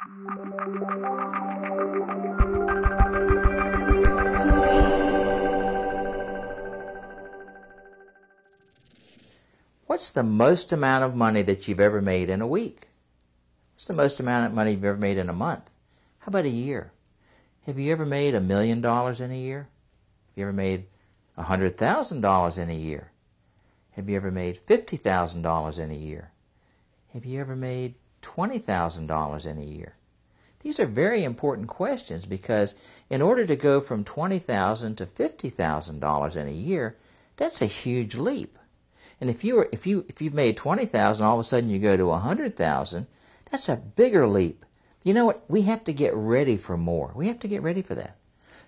What's the most amount of money that you've ever made in a week? What's the most amount of money you've ever made in a month? How about a year? Have you ever made a million dollars in a year? Have you ever made a hundred thousand dollars in a year? Have you ever made fifty thousand dollars in a year? Have you ever made twenty thousand dollars in a year? These are very important questions because in order to go from $20,000 to fifty thousand dollars in a year, that's a huge leap. And if you were, if you if you've made twenty thousand, all of a sudden you go to a hundred thousand, that's a bigger leap. You know what? We have to get ready for more. We have to get ready for that.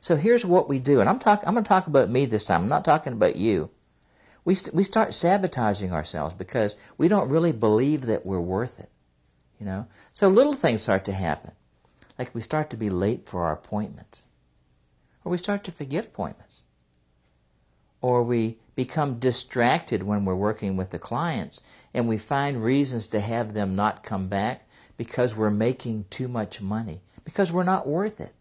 So here's what we do, and I'm talking. I'm going to talk about me this time. I'm not talking about you. We we start sabotaging ourselves because we don't really believe that we're worth it. You know. So little things start to happen, like we start to be late for our appointments, or we start to forget appointments, or we become distracted when we're working with the clients and we find reasons to have them not come back because we're making too much money, because we're not worth it.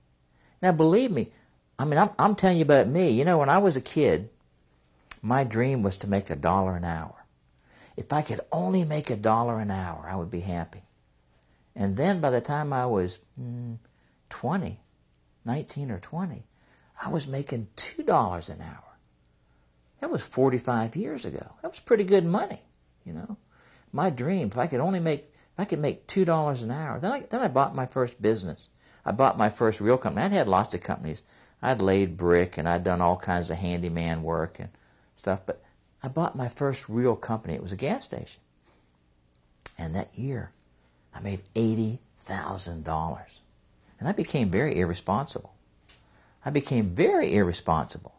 Now, believe me, I mean, I'm, I'm telling you about me. You know, when I was a kid, my dream was to make a dollar an hour. If I could only make a dollar an hour, I would be happy. And then by the time I was mm, 20, 19 or 20, I was making $2 an hour. That was 45 years ago. That was pretty good money, you know. My dream, if I could only make, if I could make $2 an hour, then I, then I bought my first business. I bought my first real company. I'd had lots of companies. I'd laid brick and I'd done all kinds of handyman work and stuff, but I bought my first real company. It was a gas station. And that year, I made $80,000. And I became very irresponsible. I became very irresponsible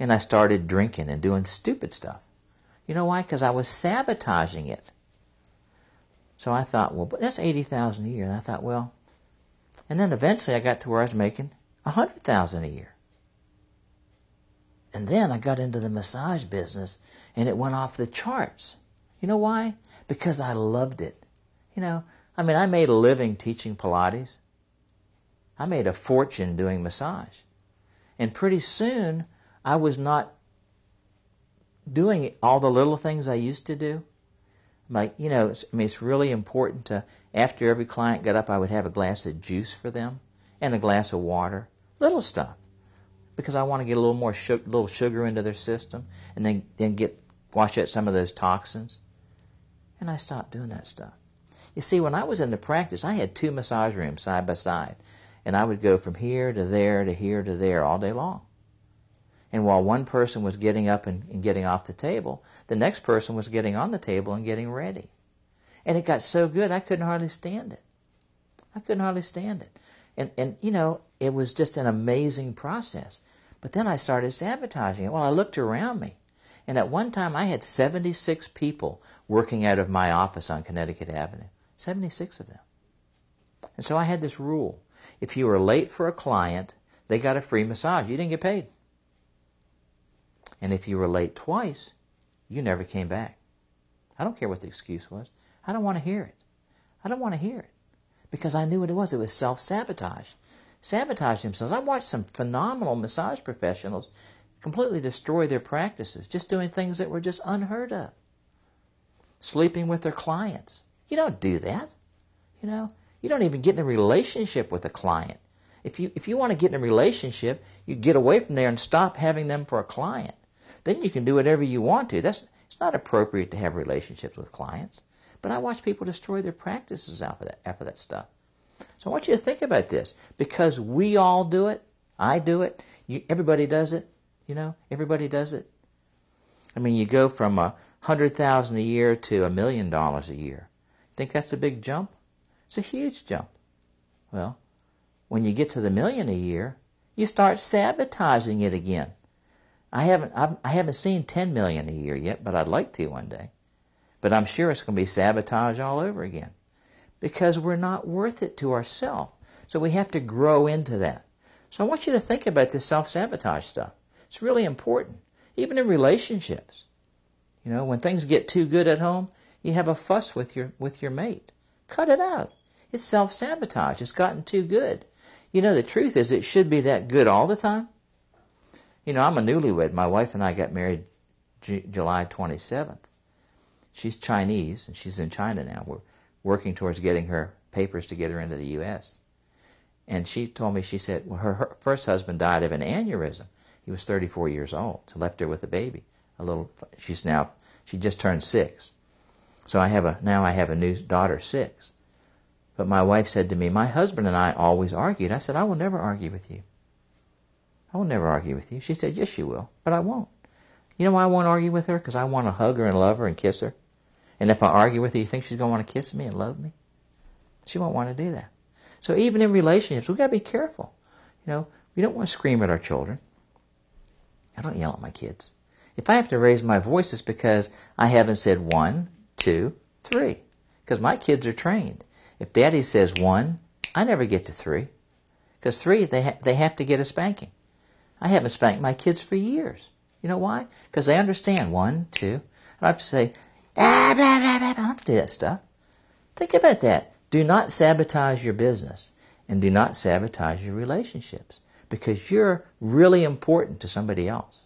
and I started drinking and doing stupid stuff. You know why? Because I was sabotaging it. So I thought, well, but that's eighty thousand a year. And I thought, well, and then eventually I got to where I was making a hundred thousand a year. And then I got into the massage business, and it went off the charts. You know why? Because I loved it. You know, I mean, I made a living teaching Pilates. I made a fortune doing massage. And pretty soon, I was not doing all the little things I used to do. Like, you know, I mean, it's really important to, after every client got up, I would have a glass of juice for them and a glass of water. Little stuff. Because I want to get a little more sugar, little sugar into their system and then, then get, wash out some of those toxins. And I stopped doing that stuff. You see, when I was in the practice, I had two massage rooms side by side. And I would go from here to there to here to there all day long. And while one person was getting up and, and, getting off the table, the next person was getting on the table and getting ready. And it got so good, I couldn't hardly stand it. I couldn't hardly stand it. And, and you know, it was just an amazing process. But then I started sabotaging it. Well, I looked around me. And at one time, I had 76 people working out of my office on Connecticut Avenue. 76 of them. And so I had this rule. If you were late for a client, they got a free massage. You didn't get paid. And if you were late twice, you never came back. I don't care what the excuse was. I don't want to hear it. I don't want to hear it. Because I knew what it was. It was self sabotage. Sabotage themselves. I watched some phenomenal massage professionals completely destroy their practices, just doing things that were just unheard of. Sleeping with their clients. You don't do that. You know, you don't even get in a relationship with a client. If you if you want to get in a relationship, you get away from there and stop having them for a client then you can do whatever you want to. That's it's not appropriate to have relationships with clients. But I watch people destroy their practices after that, after that stuff. So I want you to think about this. Because we all do it, I do it, you, everybody does it, you know, everybody does it. I mean, you go from a hundred thousand a year to a million dollars a year. Think that's a big jump? It's a huge jump. Well, when you get to the million a year, you start sabotaging it again. I haven't I've, I haven't seen 10 million a year yet, but I'd like to one day. But I'm sure it's going to be sabotage all over again because we're not worth it to ourselves. So we have to grow into that. So I want you to think about this self-sabotage stuff. It's really important, even in relationships. You know, when things get too good at home, you have a fuss with your with your mate. Cut it out. It's self sabotage. It's gotten too good. You know, the truth is it should be that good all the time. You know, I'm a newlywed. My wife and I got married July 27th. She's Chinese and she's in China now. We're working towards getting her papers to get her into the U.S. And she told me, she said, well, her, her first husband died of an aneurysm. He was 34 years old. Left her with a baby. A little. She's now. She just turned six. So I have a now I have a new daughter, six. But my wife said to me, my husband and I always argued. I said, I will never argue with you. I will never argue with you. She said, yes, you will, but I won't. You know why I won't argue with her? Because I want to hug her and love her and kiss her. And if I argue with her, you think she's going to want to kiss me and love me? She won't want to do that. So even in relationships, we've got to be careful. You know, we don't want to scream at our children. I don't yell at my kids. If I have to raise my voice, it's because I haven't said one, two, three. Because my kids are trained. If daddy says one, I never get to three. Because three, they, ha- they have to get a spanking. I haven't spanked my kids for years. You know why? Because they understand one, two. I have to say, ah, blah, blah, blah, blah. I don't do that stuff. Think about that. Do not sabotage your business and do not sabotage your relationships because you're really important to somebody else.